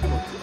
뜯어먹지.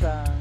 time.